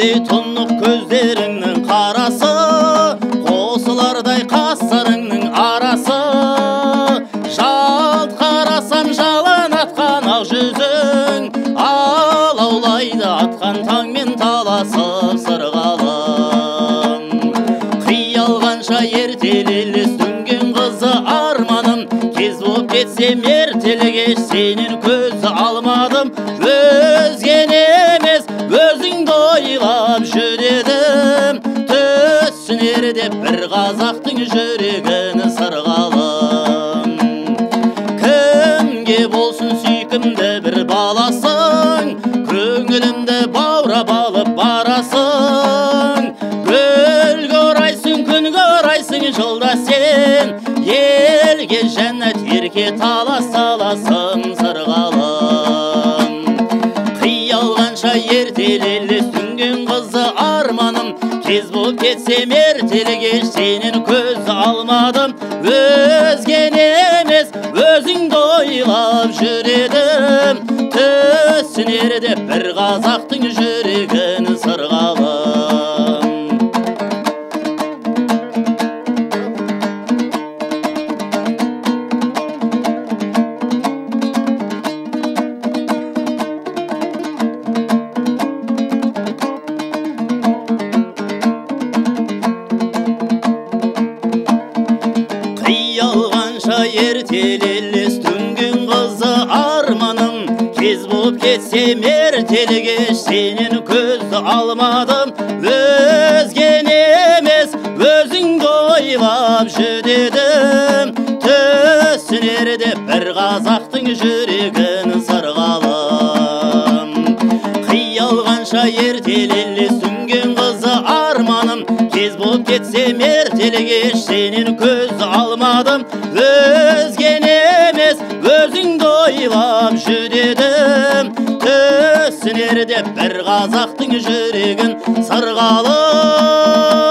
күндей тұнық көздеріңнің қарасы қосылардай қастарыңның арасы жалт қарасам жалын атқан ақ жүзің алаулайды атқан таңмен таласып сырғалым қия алғанша ертелелес дүнген қызы арманым кез боп кетсем ертелі кеш сенен деп бір қазақтың жүрегін сырғалым кімге болсын сүйкімді бір баласың көңілімді баурап алып барасың гүлге орайсың күнге орайсың жылда сен елге жәннат ерке талас саласың сырғалым қия алғанша кетсем ертелі кеш сенен көз алмадым өзгені емес өзіңді ойлап жүр едім түсінер бір қазақтың жүрегін ертелелес қызы арманым кез боп кетсем ертелі кеш сенен көз алмадым өзгені емес өзіңді ойлап жүдедім түсінер деп бір қазақтың жүрегін сырғалым қия алғанша ертелелес ертелі кеш сенен көз алмадым өзгені емес өзіңді ойлап жүдедім түсінер деп бір қазақтың жүрегін сырғалым